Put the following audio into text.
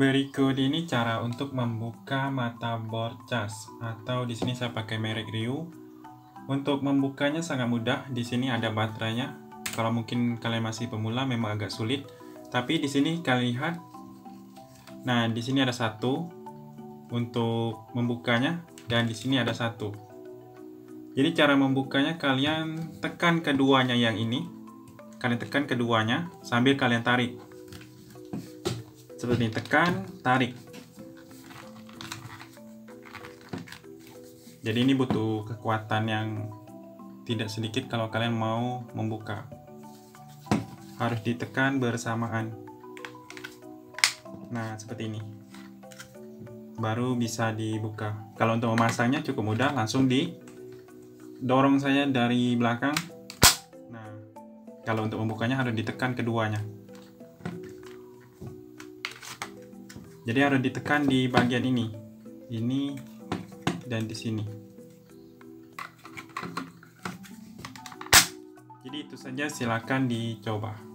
Berikut ini cara untuk membuka mata board cas atau di sini saya pakai merek Ryu. Untuk membukanya sangat mudah. Di sini ada baterainya. Kalau mungkin kalian masih pemula memang agak sulit. Tapi di sini kalian lihat. Nah, di sini ada satu untuk membukanya dan di sini ada satu. Jadi cara membukanya kalian tekan keduanya yang ini. Kalian tekan keduanya sambil kalian tarik seperti tekan tarik. Jadi ini butuh kekuatan yang tidak sedikit kalau kalian mau membuka. Harus ditekan bersamaan. Nah seperti ini. Baru bisa dibuka. Kalau untuk memasangnya cukup mudah langsung di dorong saya dari belakang. Nah kalau untuk membukanya harus ditekan keduanya Jadi harus ditekan di bagian ini. Ini dan di sini. Jadi itu saja silakan dicoba.